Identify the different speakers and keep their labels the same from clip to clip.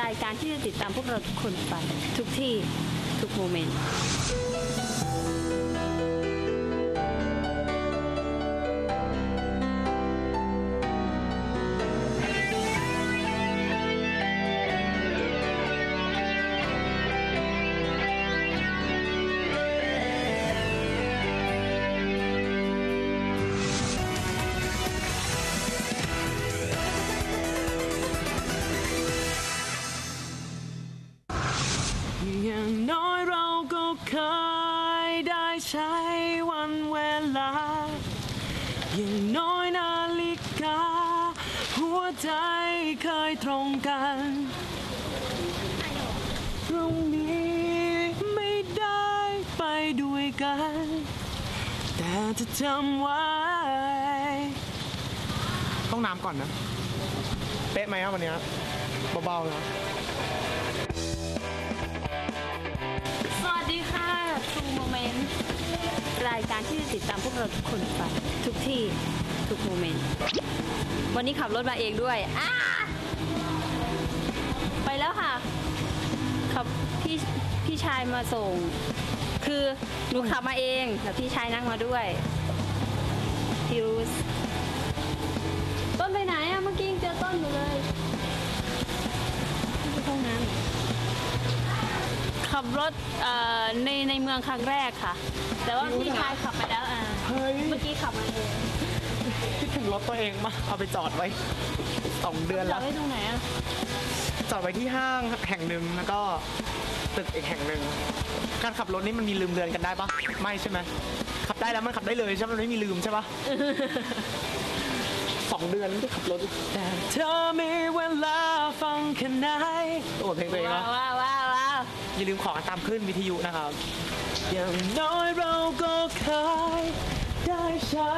Speaker 1: รายการที่จะติดตามพวกเราทุกคนไปทุกที่ทุกโมเมนต์
Speaker 2: ด้วยกันแต่จะจำไว้ ต้องน้ำก่อนนะ เป๊ะไหมครับวันนี้เบาๆนะ
Speaker 1: สวัสดีค่ะ True Moment รายการที่จะติดตามพวกเราทุกคนไปทุกที่ทุกโมเมนต์ วันนี้ขับรถมาเองด้วยอ้าไปแล้วค่ะขับพี่พี่ชายมาส่ง คือหนูขับมาเองแต่พี่ชายนั่งมาด้วยพี่รูสต้นไปไหนอะเมื่อกี้ยังเจอต้นอยู่เลยไปห้องน้ำขับรถเอ่อในในเมืองครั้งแรกค่ะ แต่ว่าพี่ชายขับไปแล้วอะ
Speaker 2: เฮ้ย
Speaker 1: เมื่อกี้ขับมาเอง
Speaker 2: คิดถึงรถตัวเองมาเอาไปจอดไว้ สองเดือน
Speaker 1: จอ
Speaker 2: แล้
Speaker 1: ด
Speaker 2: ว
Speaker 1: ไว้ตรงไหนอะ
Speaker 2: จอดไว้ที่ห้างแห่งหนึ่งแล้วก็ตึกอีกแห่งหนึ่งการขับรถนี่มันมีลืมเรือนกันได้ปะไม่ใช่ไหมขับได้แล้วมันขับได้เลยใช่ไหมมันไม่มีลืมใช่ปะ สองเดือนที่ขับรถแต่เธอมีเวลาฟังแค่ไหนโอ้เพลงตัวเอง
Speaker 1: ว้า
Speaker 2: นะ
Speaker 1: วว้าวว้าวว้าว
Speaker 2: อย่าลืมขอกันตามขึ้นวิทยุนะครับ อย่างน้อยเราก็เคยได้ใช้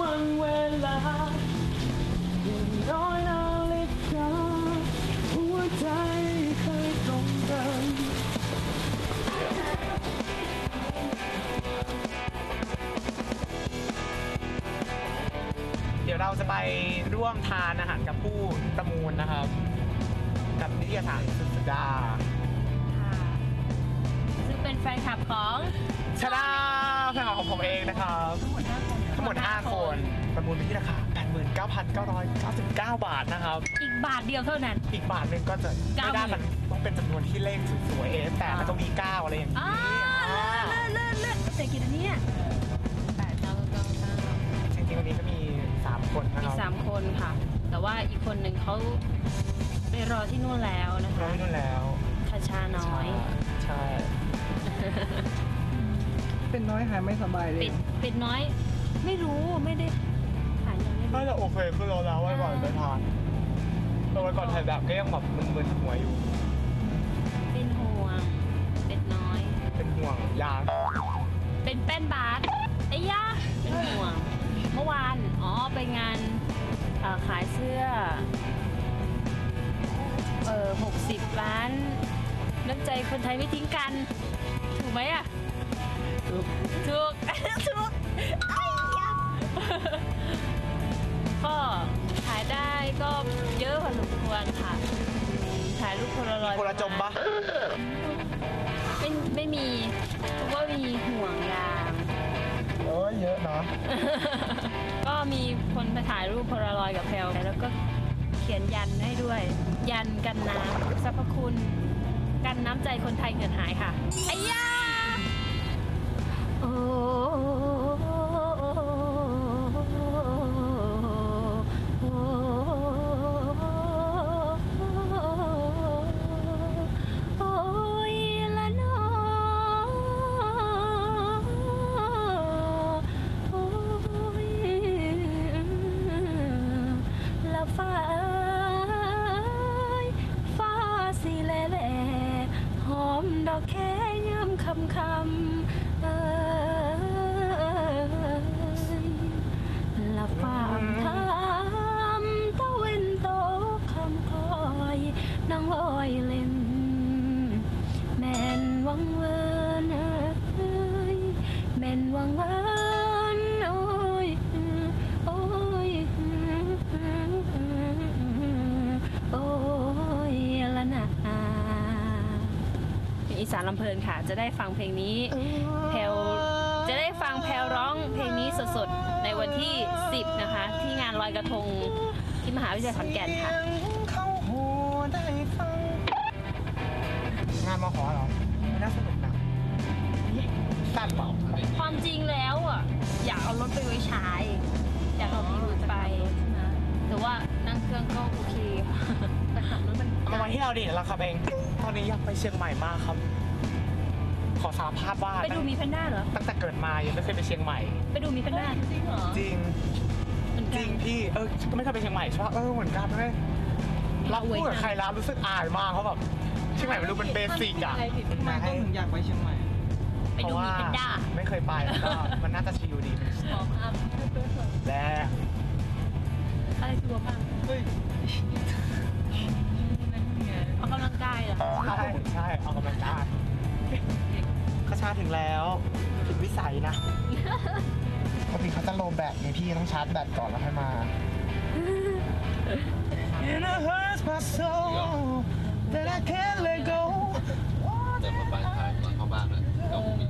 Speaker 2: วันเวลา อย่างน้อยนาฬิกาหัว ใจเคยตรงกันเดี๋ยวเราจะไปร่วมทานอาหารกับผู้ประมูลนะครับ กับนิตยสารสุดสัปดาห์
Speaker 1: ค่ะซึ่งเป็นแฟนคลับของ
Speaker 2: ชนะแฟนคลับของผมเองนะครับ ทั้งหมด5คนประมูลไปที่ราคา 89,999 บาทนะครับ
Speaker 1: อีกบาทเดียวเท่านั้น
Speaker 2: อีกบาทหนึงก็จะไม่ได้
Speaker 1: 90,000
Speaker 2: มันต้องเป็นจำนวนที่เลขสวยๆเอแต่แล้วก็มี 9 อะไรอย่างนี้
Speaker 1: อ่าเลิศเลิศเลิศแต่กี่อันเนี่ยแปดเก้าเก้าเก้า
Speaker 2: จริงๆวันนี้ก็มี 3 คนนะค
Speaker 1: มี
Speaker 2: รับ
Speaker 1: สามคนค่ะ แต่ว่าอีกคนหนึ่งเขาไปรอที่นู่นแล้วนะ
Speaker 2: ร้อ
Speaker 1: คะ
Speaker 2: ยนู่นแล้ว
Speaker 1: คาชาน้อย
Speaker 2: ใช่
Speaker 3: เป็นน้อยหายไม่สบายเล
Speaker 1: เป็
Speaker 3: ย
Speaker 1: ดเป็ดน้อย ไม่รู้ไม่ได้หายังไม่
Speaker 2: น่า
Speaker 1: ได้
Speaker 2: จะโอเคขึ้นแล้วแล้วไว้ก่อนไปทานแต่วันก่อนถ่ายแบบก็ยังแบบมึนๆหัวอยู่
Speaker 1: เป็นห่วง เป็ดน้อย
Speaker 2: เป็นห่วงยาง
Speaker 1: เป็นแป้นบาสไอ้ยะเป็นห่วง เมื่อวาน อ๋อ ไปงานเอ่อขายเสื้อ เออหกสิบล้านน้ำใจคนไทยไม่ทิ้งกัน ถูกไหมอะ ถูก ถูก ถูกไอ้ยะ ก็ขายได้ก็เยอะพอสมควรค่ะอืมถ่ายรูปโพลารอยด์
Speaker 2: คนละจมปะ
Speaker 1: ไม่ไม่มีเพราะว่ามีห่วงยาง
Speaker 2: เอ้ยเยอะนะ
Speaker 1: ก็มีคนไปถ่ายรูปโพลารอยด์กับแพลวแล้วก็เขียนยันให้ด้วย ยันกันน้ำสรรพคุณ กันน้ำใจคนไทยเงินหายค่ะ ไอ้านลำเพลินค่ะ จะได้ฟังเพลงนี้แพลวจะได้ฟังแพลวร้องเพลงนี้สดๆ ในวันที่ 10 นะคะ ที่งานลอยกระทงที่มหาวิทยาลัยขอนแก่นค่ะ
Speaker 3: เข้าหัวได้ฟังงานมขอเหรอไม่น่าสนุกนะสั้นเปล่า
Speaker 1: ความจริงแล้วอะ อยากเอารถไปไว้ใช้ อยากเอาพี่รถไป แต่ว่านั่งเครื่องก็โอเคแต่ขับรถมัน
Speaker 3: เอามาไว้ที่เราดิเราขับเอง ตอนนี้อยากไปเชียงใหม่มากครับขอ สารภาพว่า
Speaker 1: ไปดูมีแพนด้าเหรอ
Speaker 3: ตั้งแต่เกิดมายังไม่เคยไปเชียงใหม่
Speaker 1: ไปดูมีแพนด้าจริงเหรอ
Speaker 3: จริง จริงพี่ เออก็ไม่เคยไปเชียงใหม่ใช่ปะเออเหมือนกันเลยรับพูดกับใครแล้วรู้สึกอายมากเพราะแบบเชียงใหม่มันดูเป็นเบสิกอะ
Speaker 4: ทำไมต้องถึงอยากไปเชียงใหม่
Speaker 1: ไปดูมีแพนด้า
Speaker 3: ไม่เคยไปแล้วก็มันน่าจะชิลดีและ
Speaker 1: อะไรคือว่าบ้าง
Speaker 4: เฮ้ย
Speaker 1: ออกกำลังกายเหรอ
Speaker 3: ใช่ ใช่ออกกำลังกาย คาชาถึงแล้วถึงวิสัยนะปกติเขาจะโลแบตไงพี่ต้องชาร์จแบตก่อนแล้วค่อยมา And it hurts my soul that I can't let go
Speaker 5: เดินมาบ้านท้ายมาเข้าบ้านเลยก็มี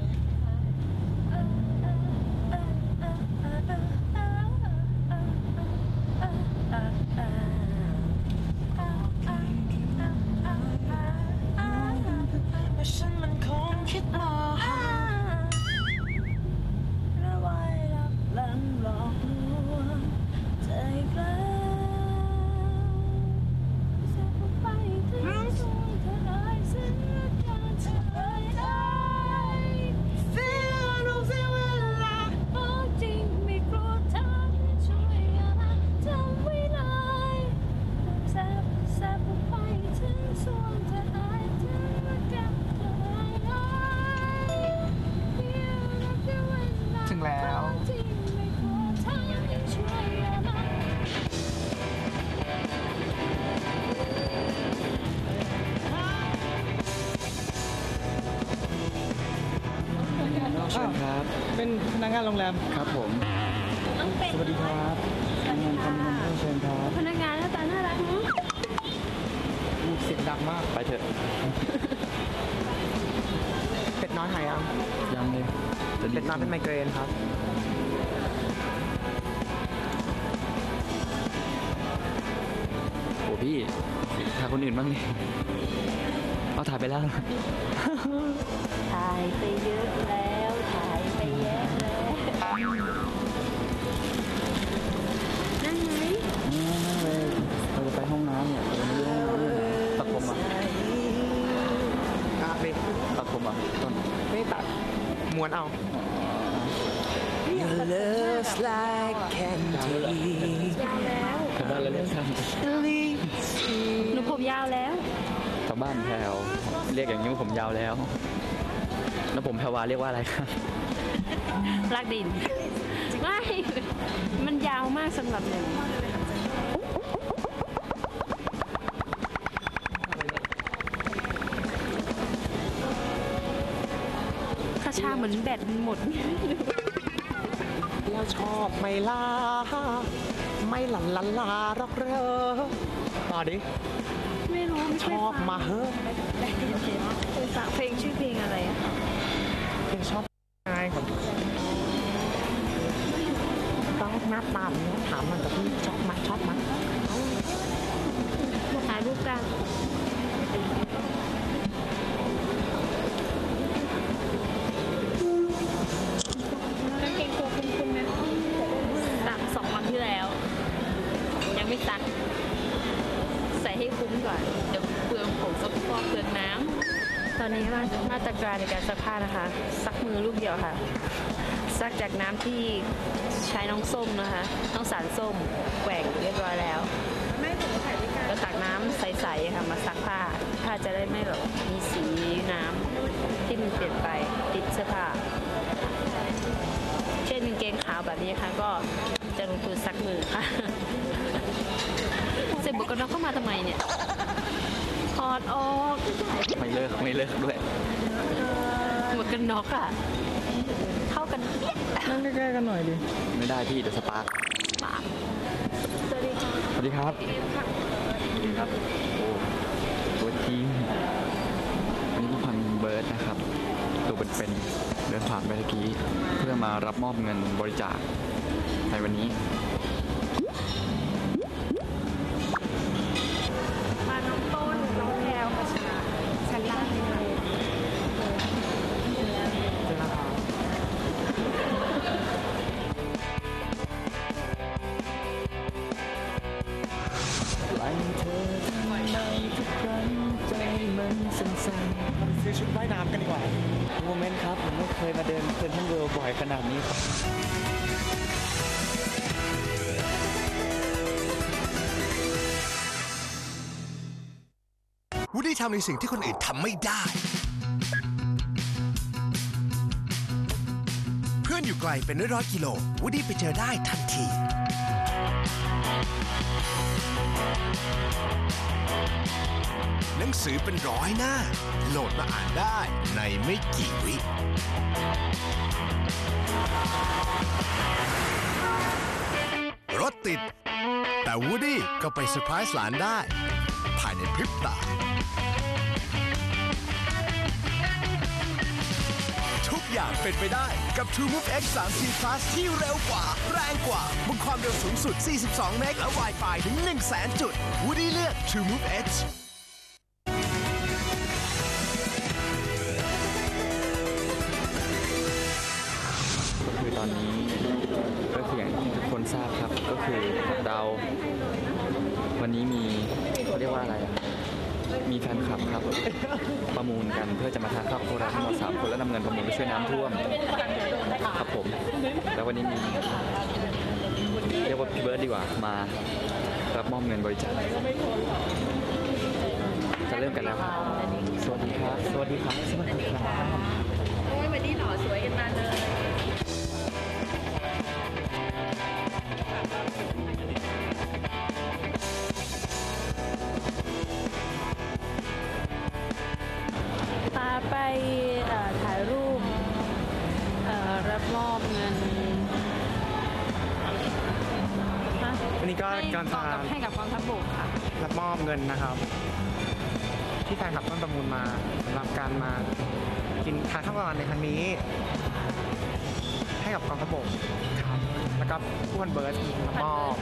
Speaker 1: เชิ
Speaker 4: ญครับ เป็นพนักงานโรงแรม
Speaker 5: ครับผม
Speaker 4: สวัสดีครับทำงานคอมมิวเชิญครับ
Speaker 1: พนักงานหน้าตาน่ารักเนอะ
Speaker 3: อู้เสียงดังมาก
Speaker 5: ไปเถอะ
Speaker 3: เป็ดน้อยหายยัง
Speaker 5: ยังเลยจะดี
Speaker 3: เป็ดน้อยเป็นไมเกรนครับ
Speaker 5: โอ้พี่ถ่ายคนอื่นบ้างดิเอาถ่ายไปแล้วนะ
Speaker 1: ถ่ายไปเยอะแล้ว
Speaker 5: ม้
Speaker 3: วนเอา
Speaker 5: Your love's like candy กลับบ้านแล้วเนี่ยครับ
Speaker 1: หนูผมยาวแล้ว
Speaker 5: กลับบ้านแพรวเรียกอย่างนี้ว่าผมยาวแล้ว แล้วผมแพรวาเรียกว่าอะไรครับ
Speaker 1: ลากดิน ไม่ มันยาวมากสำหรับหนู มือนแบตมันหมด
Speaker 3: แล้วชอบไม่ลาไม่หลันลันลาหรอกเหรอต่อดิ
Speaker 1: ไม่รู้ไม่
Speaker 3: ช
Speaker 1: เคย
Speaker 3: อบ
Speaker 1: ฟัง
Speaker 3: มาเฮ้อะ
Speaker 1: เคยฟังเพลงชื่อเพลงอะไรอะ
Speaker 3: กา
Speaker 1: รในการซักผ้านะคะ ซักมือลูกเดียวค่ะ ซักจากน้ำที่ใช้น้องส้มนะคะน้องสารส้มแกว่งเรียบร้อยแล้วแล้วตักน้ำใสๆค่ะมาซักผ้าผ้าจะได้ไม่แบบมีสีน้ำที่มันเปลี่ยนไปติดเสื้อผ้าเช่นกางเกงขาวแบบนี้ค่ะ ก็จะลงทุนซักมือค่ะเสร็จบุกกนน็อกเข้ามาทำไมเนี่ยถอดออก
Speaker 5: ไม่เลิกไม่เลิกด้วย
Speaker 1: กกันน็อกอะเข้ากันเปี้ย
Speaker 4: นั่งใกล้ๆกันหน่อยดิ
Speaker 5: ไม่ได้พี่เดี๋ยวสปาร์ค
Speaker 1: ปากสวัสดีค่ะ
Speaker 5: สวัสดีครับ
Speaker 1: เอมค่ะ
Speaker 5: สวัสดีครับ โอ้ตัวจริงอันนี้ผู้พันเบิร์ดนะเป็นเดินผ่านไปตะกี้ เพื่อมารับมอบเงินบริจาคในวันนี้
Speaker 1: ม
Speaker 2: ไม่เคยมาเดินเซ็นทรัลเวิลด์บ่อยขนาดนี้ครับ
Speaker 6: วูดดี้ทำในสิ่งที่คนอื่นทำไม่ได้ เพื่อนอยู่ไกลเป็นร้อยๆกิโลวูดดี้ไปเจอได้ทันที หนังสือเป็นร้อยหน้า โหลดมาอ่านได้ในไม่กี่วิรถติด แต่วูดี้ก็ไปเซอร์ไพรส์หลานได้ ภายในพริบตา ทุกอย่างเป็นไปได้กับ True Move H 3G Plus ที่เร็วกว่า แรงกว่า ความเร็วสูงสุด 42 เมก และ Wi-Fi ถึง 1 0 0 0 0 0 จุด Woody เลือก True Move X
Speaker 5: ก็คือตอนนี้ก็คืออย่างที่ทุกคนทราบครับก็คือเราวันนี้มีเขาเรียกว่าอะไรอะมีแฟนคลับครับ ประมูลกันเพื่อจะมาทานข้าวพวกเราทั้งหมดสามคนแล้วนำเงินประมูลไปช่วยน้ำท่วมครับผม แล้ววันนี้มี รียกว่าพี่เบิร์ดดีกว่ามารับมอบเงินบริจาคจะเริ่มกันแล้วครับสวัสดีครับ
Speaker 2: สวัสดีครับ สวัสดีครับ
Speaker 1: โอ้ยวันนี้หล่อสวยกันมาเลย
Speaker 3: ก็
Speaker 1: ให้
Speaker 3: กำลัง
Speaker 1: กอง
Speaker 3: จะ
Speaker 1: ทัพให้กับกองทัพบกค่ะ
Speaker 3: รับมอบเงินนะครับ ที่แฟนคลับต้นประมูลมาสำหรับการมากินทานข้าวกลางวันในครั้งนี้ ให้กับกองทัพบกครับแล้วก็ผู้พันเบิร์ดรับมอบ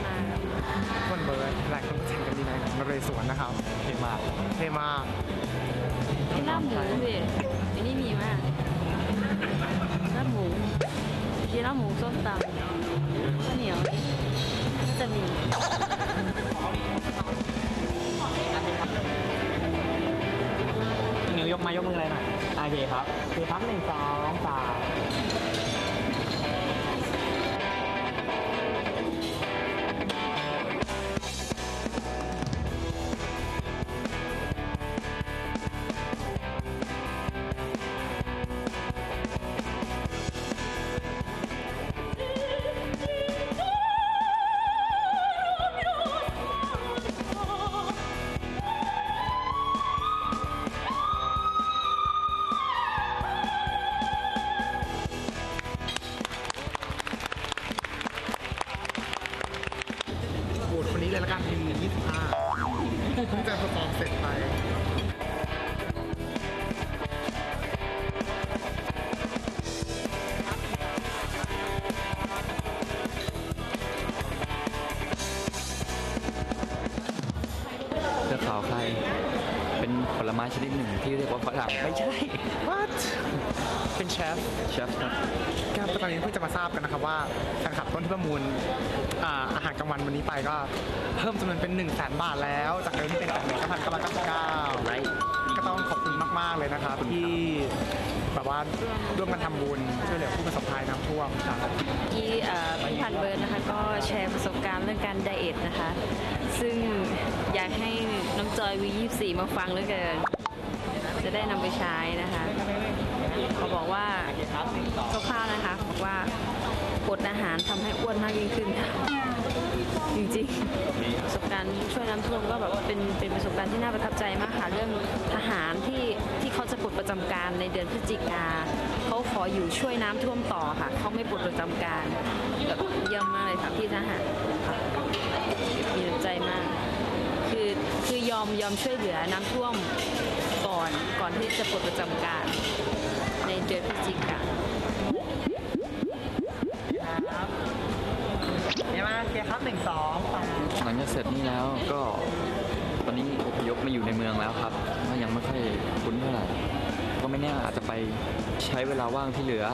Speaker 3: ผู้พันเบิร์ดหลายคนก็แข่งกันดีนะมาเลยสวนนะครับเท่มากเท่มาก
Speaker 1: นี่ลาบหมูพี่อันนี้มีมากลาบหมูกินลาบหมูส้มตำข้าวเหนียวนี่ก็ จะมี
Speaker 2: นิ้วยกมายกมืออะไรหน่อยโอเคครับคือพักหนึ่งสองสาม
Speaker 5: เป็นผลไม้ชนิดหนึ่งที่เรียกว่าฝรั่งไม่ใช่
Speaker 3: What เป็นเชฟ
Speaker 5: เชฟครับ
Speaker 3: ครับตอนนี้เพิ่งจะมาทราบกันนะครับว่าแฟนคลับต้นที่ประมูลอ่าอาหารกลางวันวันนี้ไปก็เพิ่มจำนวนเป็น1นึ่งแสนบาทแล้ว จากเดิมที่เป็นแปดหมื่นเก้าพันเก้าร้อยเก้าสิบเก้า
Speaker 5: ไร
Speaker 3: ก็ต้องขอบคุณมาก ๆ เลยนะครับที่ แบบว่าร่วมกันทำบุญช่วยเหลือผู้ประสบภัยน้ำท่วมครับ
Speaker 1: ที่เอ่อพี่พันเบิร์ดนะคะก็แชร์ประสบการณ์เรื่องการไดเอทนะคะ ซึ่งอยากให้น้องจอยวี24มาฟังเหลือเกิน จะได้นำไปใช้นะคะเขาบอกว่าคร่าวๆนะคะบอกว่าอดอาหารทำให้อ้วนมากยิ่งขึ้นจริงๆประสบการณ์ช่วยน้ำท่วมก็แบบเป็นเป็นประสบการณ์ที่น่าประทับใจมากค่ะเรื่องทหารที่ที่ เขาจะปลดประจำการในเดือนพฤศจิกาเขาขออยู่ช่วยน้ำท่วมต่อค่ะเขาไม่ปลดประจำการแบบเยี่ยมมากเลยค่ะพี่ทหารค่ะมีน้ำใจมาก คือคือยอมยอมช่วยเหลือน้ำท่วมก่อนก่อนที่จะปลดประจำการ ในเดือนพฤศจิกา
Speaker 3: ครับเดี๋ยวมาเคลียร์ครับหนึ่งสองสาม
Speaker 5: หลังจากเสร็จนี่แล้วก็ตอนนี้อพยพมาอยู่ในเมืองแล้วครับก็ ยังไม่ค่อยคุ้นเท่าไหร่ ก็ไม่แน่อาจจะไปใช้เวลาว่างที่เหลือ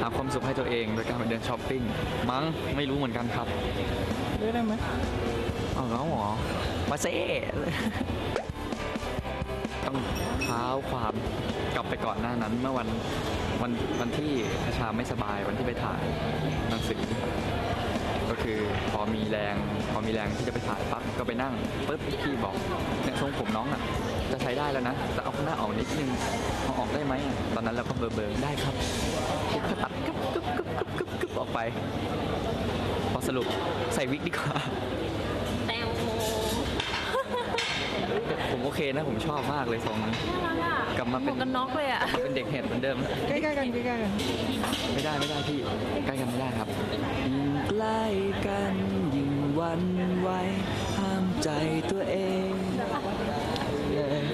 Speaker 5: หาความสุขให้ตัวเองโดยการไปเดินช้อปปิ้ง มั้งไม่รู้เหมือนกันครับ
Speaker 3: ด้วยได้ไหม
Speaker 5: เอาแล้วเหรอมาเซ่ต้องเท้าความกลับไปก่อนหน้านั้นเมื่อวันวันวันที่พระชาไม่สบายวันที่ไปถ่ายหนังสือ ก็คือพอมีแรงพอมีแรงที่จะไปถ่ายปั๊บ ก็ไปนั่งปุ๊บพี่บอกเนี่ยทรงผมน้องอะ จะใช้ได้แล้วนะแต่เอาข้างหน้าออกนิดนึงเอาออกได้ไหมอะตอนนั้นเราก็เบอร์เบอร์ได้ครับปุ๊บก็ตัดกึ๊บกึ๊บกึ๊บกึ๊บกึ๊บกึ๊บออกไป พอสรุปใส่วิกดีกว่า
Speaker 1: แตงโม
Speaker 5: ผมโอเคนะผมชอบมากเลยทรงนี้
Speaker 1: น่ารักอะ
Speaker 5: กลับมาเป็น
Speaker 1: หวกกันน็อกเลยอะ
Speaker 5: เป็นเด็กเห็ดเหมือนเดิม
Speaker 3: ใกล้ๆกันใกล้ๆกัน
Speaker 5: ไม่ได้ไม่ได้พี่ใกล้กันไม่ได้ครับยิ่งใกล้กันยิ่งหวันไหวห้าม ใจตัวเองเลย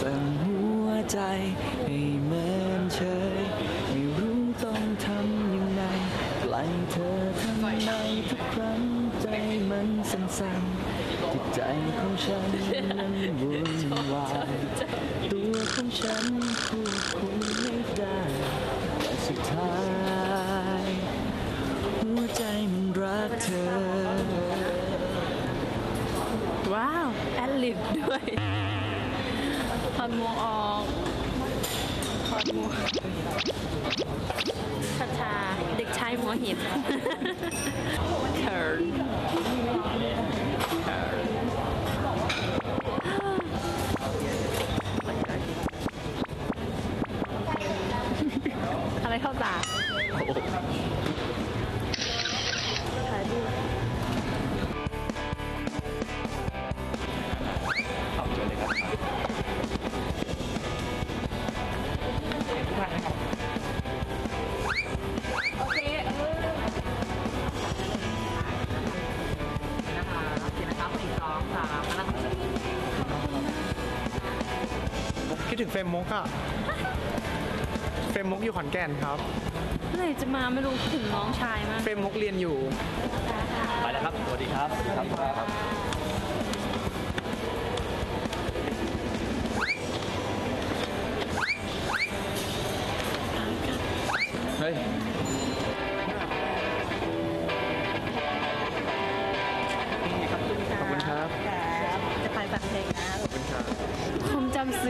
Speaker 5: สั่งหัวใจให้เหมินเฉยไม่รู้ต้องทำยังไงไกลเธอทำไมทุกครั้งใจมันสั่นๆจิตใจของฉันนั้นวุ่นวายตัวของฉันควบคุมไม่ได้แต่สุดท้าย หัวใจมันรักเธอ
Speaker 1: way. เฟ
Speaker 3: รมมุกอะเฟรมมุกอยู่ขอนแก่นครับ
Speaker 1: เมื่อไหร่จะมาไม่รู้ถึงน้องชายมาก
Speaker 3: เฟรมมุกเรียนอยู่
Speaker 5: ไปแล้วครับ สวัสดีครับ ครับ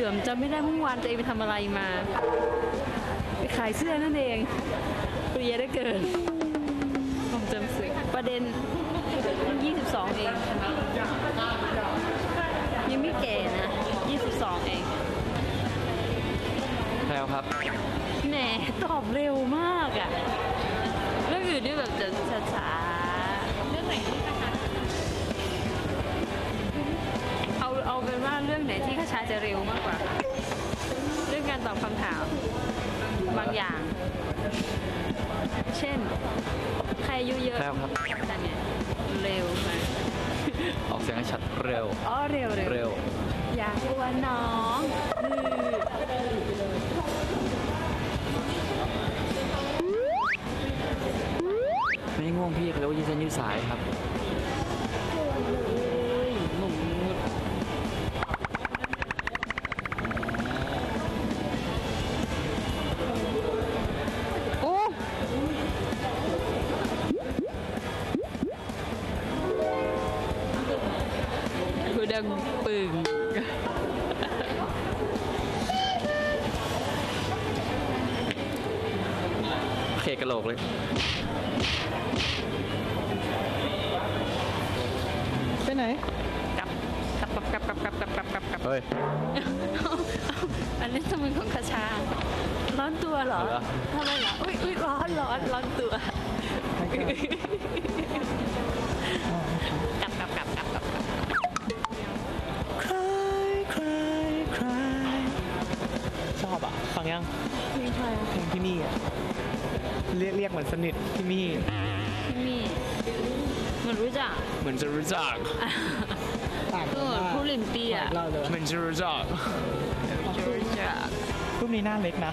Speaker 5: ค
Speaker 1: วามจำเสื่อมจำไม่ได้เมื่อวานตัวเองไปทำอะไรมา ไปขายเสื้อนั่นเองเปรียได้เกินความจำเสื่อมประเด็น 22 เองใช่ไหมยังไม่แก่นะ 22 เอง
Speaker 5: แล้วครับ
Speaker 1: แหมตอบเร็วมากอะเรื่องอื่นนี่แบบจะช้าๆเรื่องไหนที่ นว่าเรื่องไหนที่ช้าจะเร็วมากกว่า เรื่องการตอบคำถามบางอย่าง เช่น ใครอายุเยอะ
Speaker 5: แล้วครับ
Speaker 1: แต่เนี่ยเร็วไหม
Speaker 5: ออกเสียงให้ชัดเร็ว
Speaker 1: อ๋อเร็วเร็ว
Speaker 5: เร็ว
Speaker 1: อยากกลัวน้องนือ
Speaker 5: ไม่ง่วงพี่แล้วยืดเส้นยืดสายครับ
Speaker 1: ตัวเหรอ
Speaker 5: เหรอ
Speaker 1: ทำไมเหรออุ้ยอุ้ยร้อนร้อนร้อนตัวกลับกลับกลับกลับกลับกลับ
Speaker 3: Cry Cry Cry ชอบอะ ฟังยัง
Speaker 1: เพลงใคร
Speaker 3: เพลงพี่มี่อะ เรียกเรียกเหมือนสนิทพี่มี่
Speaker 1: พี่มี่เหมันรู้จัก
Speaker 3: เหมือนจะรู้จัก
Speaker 1: ก็เหมือนผู้ลิมปีอะ
Speaker 3: เหมือนจะรู้จัก
Speaker 1: รู้จัก
Speaker 3: พูรูปนี้หน้าเล็กนะ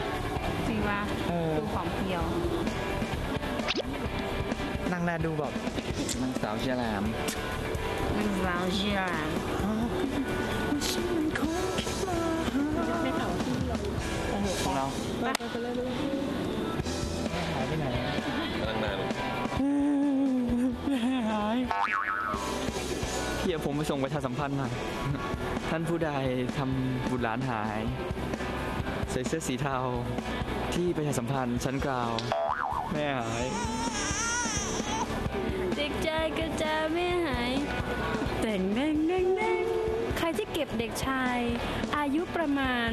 Speaker 1: จริงปะ
Speaker 3: เออ
Speaker 1: ดูของเพียว
Speaker 3: นางแลดูแบบ
Speaker 5: นางสาวเชียร์แหลม
Speaker 1: มันเราเชื่อ
Speaker 5: ของเรา
Speaker 3: หายไปไหนหาย
Speaker 5: เฮียผมไปส่งประชาสัมพันธ์หน่อยท่านผู้ใดทำบุตรหลานหาย ใส่เสื้อสีเทาที่ประชาสัมพันธ์ชั้นกล่าวแม่หาย
Speaker 1: เด็กใจก็จะไม่หายเด้งเด้งเด้งเด้งใครที่เก็บเด็กชาย อายุประมาณ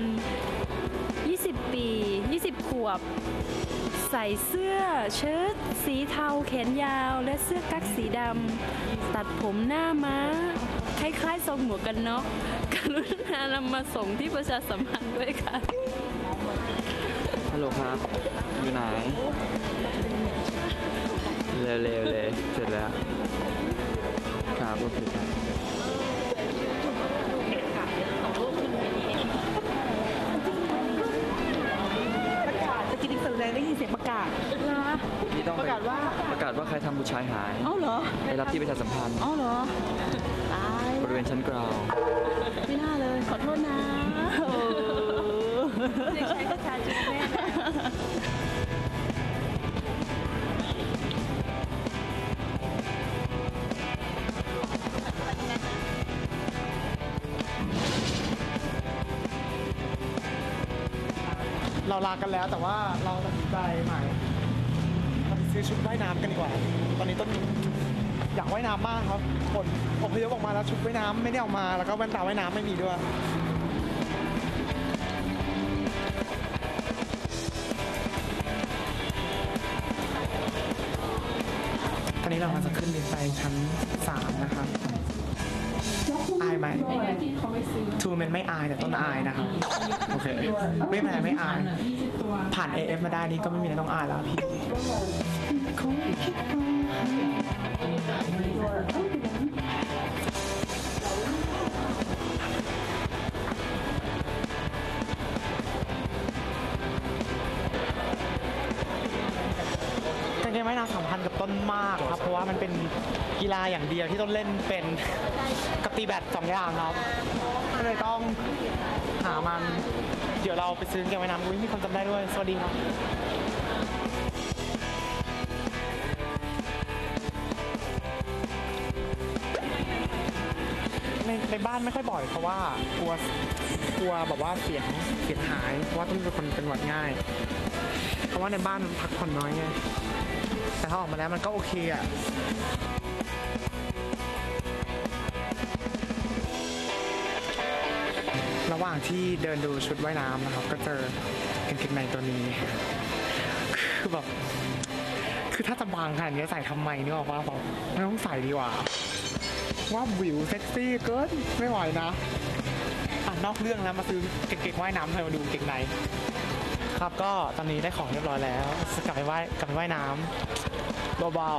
Speaker 1: 20 ปี 20 ขวบ ใส่เสื้อเชิ้ตสีเทาแขนยาว และเสื้อกั๊กสีดำตัดผมหน้าม้า คล้ายๆทรงหมวกกันน็อกกรุณานำมาส่งที่ประชาสัมพันธ์ด้วยค่ะ
Speaker 5: ฮัลโหลครับ อยู่ไหน เร็วๆเลย เสร็จแล้ว ครับโอเคครับ
Speaker 7: ตะกี้ที่แสดงได้ยินเสียงประกาศ
Speaker 5: นี่ต้อง
Speaker 7: ประกาศว่า
Speaker 5: ประกาศว่าใครทำบุตรชายหาย
Speaker 7: เอ้าเหรอ
Speaker 5: ไปรับที่ประชาสัมพันธ์
Speaker 7: เอ้าเหรอ ตาย
Speaker 5: บริเวณชั้นกราว
Speaker 7: ไม่น่าเลย ขอโทษนะโอ้
Speaker 1: เด็กชายก็ชาจริงแม่
Speaker 3: เราลากันแล้วแต่ว่าเราตัดสินใจใหม่เราไปซื้อชุดว่ายน้ำกันดีกว่า ตอนนี้ต้นอยากว่ายน้ำมากครับผลอพยพออกมาแล้วชุดว่ายน้ำไม่ได้เออกมาแล้วก็แว่นตาว่ายน้ำไม่มีด้วย ชั้นสามนะครับอายไหมทูเมนไม่อายแต่ต้นอายนะครับโอเคไม่เป็นไรไม่อาย ผ่าน AF มาได้นี่ก็ไม่มีอะไรต้องอายแล้วพี่กางเกงว่น้ำสัมพันธ์กับต้นมากครับเพราะว่ามันเป็น กีฬาอย่างเดียวที่ต้นเล่นเป็น กับตีแบดสองอย่างครับก็เลยต้องหามัน เดี๋ยวเราไปซื้อกงเกงว่ายน้ำอุ้ยมีคนจำได้ด้วย สวัสดีครับในในบ้านไม่ค่อยบ่อยเพราะว่ากลัวกลัวแบบว่าเสียงเสียงหายเพราะว่าต้นเป็นคนเป็นหวัดง่าย เพราะว่าในบ้านมันพักผ่อนน้อยไงแต่ถ้าออกมาแล้วมันก็โอเคอะ ระหว่างที่เดินดูชุดว่ายน้ำนะครับ ก็เจอกางเกงในตัวนี้ คือแบบคือถ้าจะบางขนาดนี้ใส่ทำไมเนี่ยบอกว่าแบบไม่ต้องใส่ดีกว่า ว่าวิวเซ็กซี่เกินไม่ไหวนะอะนอกเรื่องแล้วมาซื้อเกางเกงว่ายน้ำให้มาดูเก่งในครับก็ตอนนี้ได้ของเรียบร้อยแล้วจะกลับไปว่ายกลับไปว่ายน้ำเบา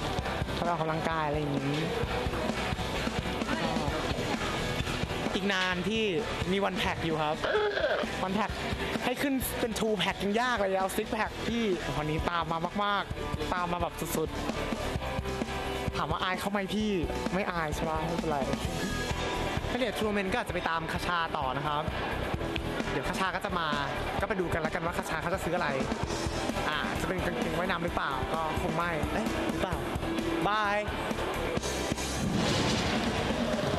Speaker 3: ๆทำออกกำลังกายอะไรอย่างนี้ อีกนานที่มีวันแพ็กอยู่ครับ วันแพ็กให้ขึ้นเป็นทูแพ็กยังยากเลยเอาซิกแพ็กที่วันนี้ตามมามาก ๆ ตามมาแบบสุดๆ ถามว่าอายเขาไหมพี่ไม่อายใช่ไหมไม่เป็นไรถ้าเดี๋ยวทัวร์เมนก็อาจจะไปตามคาชาต่อนะครับ เดี๋ยวคาชาก็จะมาก็ไปดูกันแล้วกันว่าคาชาเขาจะซื้ออะไรอ่าจะเป็นกางเกงว่ายน้ำหรือเปล่าก็คงไม่เอ๊ะหรือเปล่าบาย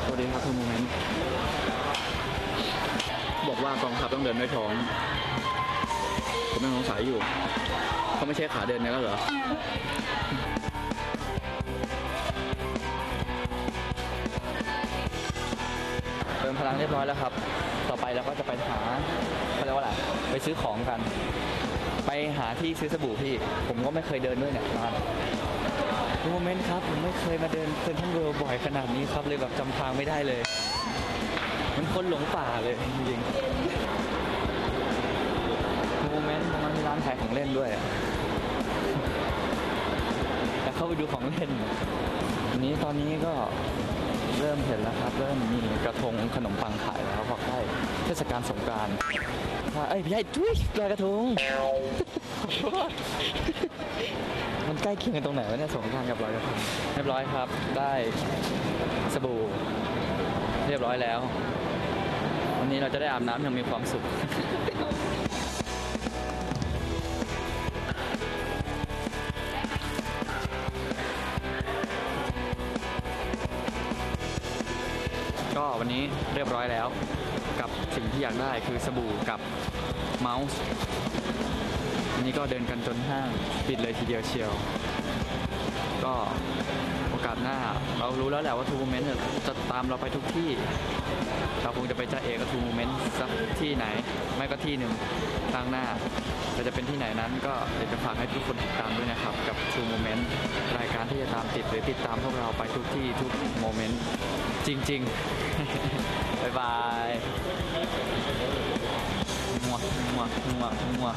Speaker 5: สวัสดีครับคุณโมเมนต์ ว่ากองทัพต้องเดินด้วยท้อง ผมยังสงสัยอยู่ เขาไม่ใช่ขาเดินกันแล้วเหรอเติมพลังเรียบร้อยแล้วครับ ต่อไปเราก็จะไปหาเขาเรียกว่าอะไร ไปซื้อของกัน ไปหาที่ซื้อสบู่พี่ ผมก็ไม่เคยเดินด้วยเนี่ยนะครับโมเมนต์ครับ ผมไม่เคยมาเดินเซ็นทรัลเวิลด์บ่อยขนาดนี้ครับ เลยแบบจำทางไม่ได้เลย คนหลงป่าเลยจริงๆโมเมนต์มันมีร้านขายของเล่นด้วยแต่เข้าไปดูของเล่นนี้ตอนนี้ก็เริ่มเห็นแล้วครับ เริ่มมีกระทงขนมปังขายแล้วเพราะใกล้เทศกาลสงกรานต์เอ้ยพี่ใช่ทุยลอยกระทงมันใกล้เคียงกันตรงไหนวะเนี่ยสงกรานต์กับลอยกระทงเรียบร้อยครับ ได้สบู่เรียบร้อยแล้ว นนี้เราจะได้อาบน้ำอย่างมีความสุขก็วันนี้เรียบร้อยแล้วกับสิ่งที่อยากได้คือสบู่กับเมาส์วันนี้ก็เดินกันจนห้างปิดเลยทีเดียวเชียว ก็ น้า เรารู้แล้วแหละว่า True Moment จะตามเราไปทุกที่ เราคงจะไปจ๊ะเอ๋กับ True Moment สักที่ไหน ไม่ก็ที่หนึ่งครั้งหน้าแต่จะเป็นที่ไหนนั้นก็อยากจะฝากให้ทุกคนติดตามด้วยนะครับ กับ True Moment รายการที่จะตามติดหรือติดตามพวกเราไปทุกที่ทุกโมเมนต์จริง ๆ บ๊ายบายมัวมัวมัวมัว